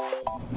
Mm-hmm.